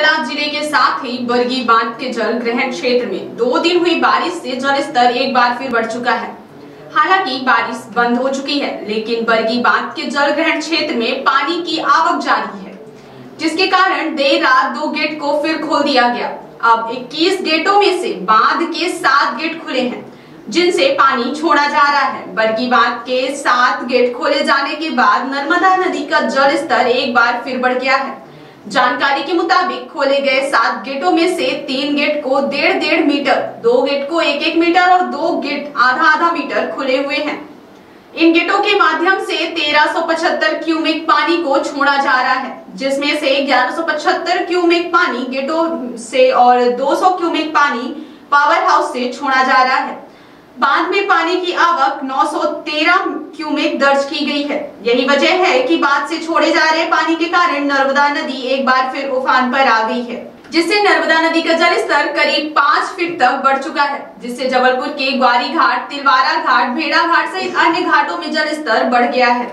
मंडला ज़िले के साथ ही बरगी बाँध के जल ग्रहण क्षेत्र में दो दिन हुई बारिश से जल स्तर एक बार फिर बढ़ चुका है। हालाँकि बारिश बंद हो चुकी है, लेकिन बरगी बाँध के जल ग्रहण क्षेत्र में पानी की आवक जारी है, जिसके कारण देर रात दो गेट को फिर खोल दिया गया। अब 21 गेटों में से बाँध के सात गेट खुले हैं, जिनसे पानी छोड़ा जा रहा है। बरगी बाँध के सात गेट खोले जाने के बाद नर्मदा नदी का जल स्तर एक बार फिर बढ़ गया है। जानकारी के मुताबिक खोले गए सात गेटों में से तीन गेट को डेढ़ डेढ़ मीटर, दो गेट को एक एक मीटर और दो गेट आधा आधा मीटर खुले हुए हैं। इन गेटों के माध्यम से 1375 क्यूमिक पानी को छोड़ा जा रहा है, जिसमें से 1175 क्यूमिक पानी गेटों से और 200 क्यूमिक पानी पावर हाउस से छोड़ा जा रहा है। बाँध में पानी की आवक 913 क्यूमिक दर्ज की गई है। यही वजह है कि बाँध से छोड़े जा रहे पानी के कारण नर्मदा नदी एक बार फिर उफान पर आ गई है, जिससे नर्मदा नदी का जल स्तर करीब पाँच फीट तक बढ़ चुका है, जिससे जबलपुर के ग्वारी घाट, तिलवारा घाट, भेड़ा घाट सहित अन्य घाटों में जल स्तर बढ़ गया है।